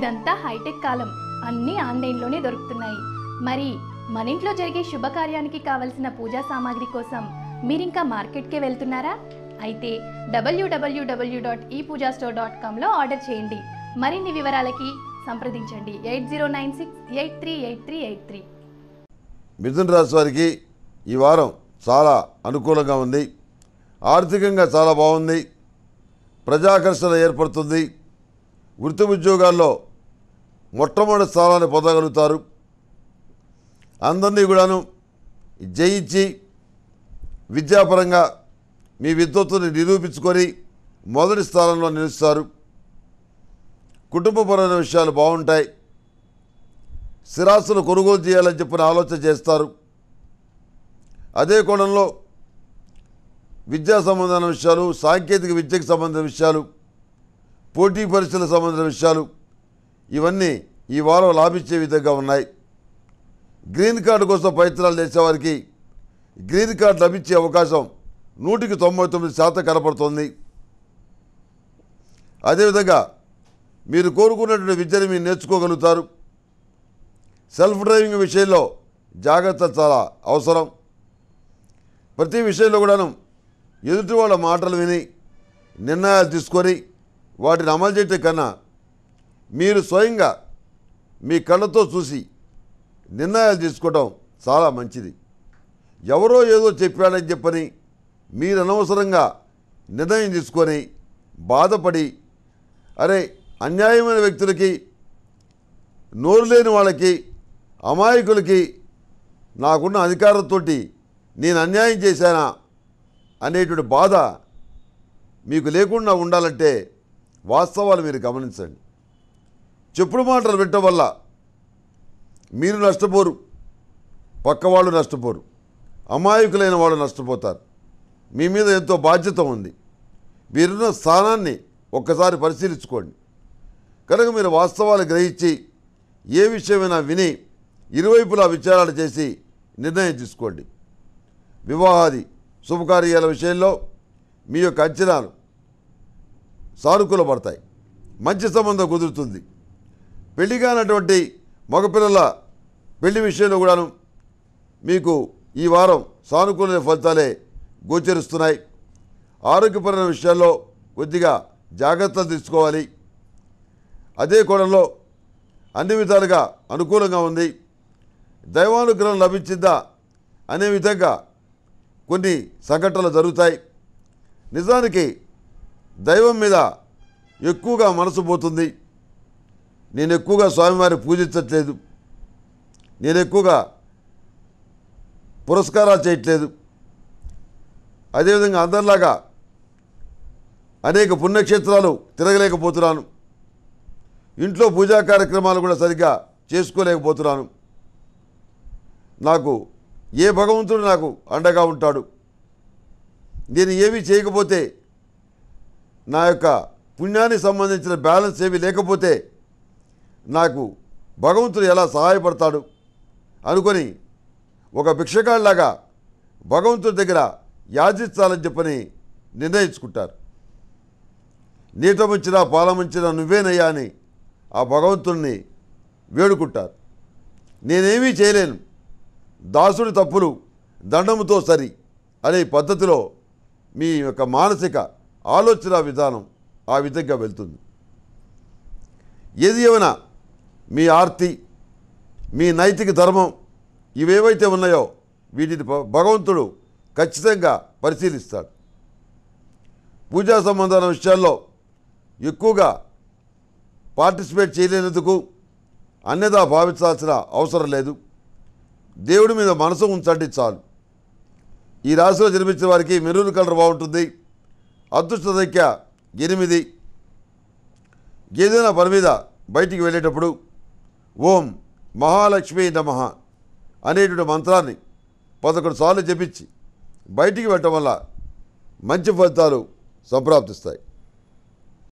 ఇదంతా హైటెక్ కాలం. అన్నీ ఆన్లైన్లోనే దొరుకుతున్నాయి. మరి మన ఇంట్లో జరిగే శుభకార్యానికి కావలసిన పూజా సామాగ్రి కోసం మీరింకా మార్కెట్కే వెళ్తున్నారా? అయితే డబ్ల్యూడబ్ల్యూడబ్ల్యూ dot e Pooja store dot కామ్లో order చేయండి. మరిన్ని వివరాలకి సంప్రదించండి. Eight zero nine six eight three eight three eight three. మిథున రాశి వారికి ఈ వారం చాలా అనుకూలంగా ఉంది. ఆర్థికంగా చాలా బాగుంది. ప్రజాకర్షణ ఏర్పడుతుంది. వృత్తి ఉద్యోగాల్లో మొట్టమొదటి స్థానాన్ని పొందగలుగుతారు. అందరినీ కూడాను జయించి విద్యాపరంగా మీ విద్వత్తుని నిరూపించుకొని మొదటి స్థానంలో నిలుస్తారు. కుటుంబపరమైన విషయాలు బాగుంటాయి. స్థిరాస్తులు కొనుగోలు చేయాలని చెప్పిన ఆలోచన చేస్తారు. అదే కోణంలో విద్యా సంబంధమైన విషయాలు సాంకేతిక విద్యకు సంబంధించిన విషయాలు పోటీ పరీక్షలకు సంబంధించిన విషయాలు ఇవన్నీ ఈ వారం లాభించే విధంగా ఉన్నాయి. గ్రీన్ కార్డు కోసం ప్రయత్నాలు చేసేవారికి గ్రీన్ కార్డు లభించే అవకాశం నూటికి తొంభై తొమ్మిది శాతం కనపడుతుంది. అదేవిధంగా మీరు కోరుకున్నటువంటి విద్యను మీరు నేర్చుకోగలుగుతారు. సెల్ఫ్ డ్రైవింగ్ విషయంలో జాగ్రత్త చాలా అవసరం. ప్రతి విషయంలో కూడాను ఎదుటి వాళ్ళ మాటలు విని నిర్ణయాలు తీసుకొని వాటిని అమలు చేయటం కన్నా మీరు స్వయంగా మీ కళ్ళతో చూసి నిర్ణయాలు తీసుకోవడం చాలా మంచిది. ఎవరో ఏదో చెప్పాడని చెప్పని మీరు అనవసరంగా నిర్ణయం తీసుకొని బాధపడి అరే అన్యాయమైన వ్యక్తులకి నోరు లేని వాళ్ళకి అమాయకులకి నాకున్న అధికారంతో నేను అన్యాయం చేశానా అనేటువంటి బాధ మీకు లేకుండా ఉండాలంటే వాస్తవాలు మీరు గమనించండి. చెప్పుడు మాటలు పెట్టడం వల్ల మీరు నష్టపోరు. పక్కవాళ్ళు నష్టపోరు. అమాయకులైన వాళ్ళు నష్టపోతారు. మీ మీద ఎంతో బాధ్యత ఉంది. మీరున్న స్థానాన్ని ఒక్కసారి పరిశీలించుకోండి. కనుక మీరు వాస్తవాలు గ్రహించి ఏ విషయమైనా విని ఇరువైపులా విచారాలు చేసి నిర్ణయం తీసుకోండి. వివాహాది శుభకార్యాల విషయంలో మీ యొక్క అంచనాలు సానుకూలపడతాయి. మంచి సంబంధం కుదురుతుంది. పెళ్ళి కానటువంటి మగపిల్లల పెళ్ళి విషయంలో కూడాను మీకు ఈ వారం సానుకూల ఫలితాలే గోచరిస్తున్నాయి. ఆరోగ్యపరమైన విషయాల్లో కొద్దిగా జాగ్రత్తలు తీసుకోవాలి. అదే కోణంలో అన్ని విధాలుగా అనుకూలంగా ఉంది. దైవానుగ్రహం లభించిందా అనే విధంగా కొన్ని సంఘటనలు జరుగుతాయి. నిజానికి దైవం మీద ఎక్కువగా మనసు పోతుంది. నేను ఎక్కువగా స్వామివారిని పూజించట్లేదు. నేను ఎక్కువగా పురస్కారాలు చేయట్లేదు. అదేవిధంగా అందరిలాగా అనేక పుణ్యక్షేత్రాలు తిరగలేకపోతున్నాను. ఇంట్లో పూజా కార్యక్రమాలు కూడా సరిగ్గా చేసుకోలేకపోతున్నాను. నాకు ఏ భగవంతుడు నాకు అండగా ఉంటాడు? నేను ఏమీ చేయకపోతే నా యొక్క పుణ్యానికి సంబంధించిన బ్యాలెన్స్ ఏమీ లేకపోతే నాకు భగవంతుడు ఎలా సహాయపడతాడు అనుకొని ఒక భిక్షగాడిలాగా భగవంతుడి దగ్గర యాచించాలని చెప్పని నిర్ణయించుకుంటారు. నీటముంచినా పాలమంచినా నువ్వేనయ్యా అని ఆ భగవంతుడిని వేడుకుంటారు. నేనేమీ చేయలేను. దాసుడి తప్పులు దండముతో సరి అనే పద్ధతిలో మీ యొక్క మానసిక ఆలోచన విధానం ఆ విధంగా వెళ్తుంది. ఏది ఏమైనా మీ ఆర్తి మీ నైతిక ధర్మం ఇవేవైతే ఉన్నాయో వీటిని భగవంతుడు ఖచ్చితంగా పరిశీలిస్తాడు. పూజా సంబంధాల విషయాల్లో ఎక్కువగా పార్టిసిపేట్ చేయలేనందుకు అన్యదా భావించాల్సిన అవసరం లేదు. దేవుడి మీద మనసు ఉంచండి చాలు. ఈ రాశిలో జన్మించిన వారికి మెరూన్ కలర్ బాగుంటుంది. అదృష్ట సంఖ్య ఎనిమిది. ఏదైనా పని మీద బయటికి వెళ్ళేటప్పుడు ఓం మహాలక్ష్మి నమ అనేటువంటి మంత్రాన్ని పదకొండు సార్లు జపించి బయటికి వెళ్ళటం వల్ల మంచి ఫలితాలు సంప్రాప్తిస్తాయి.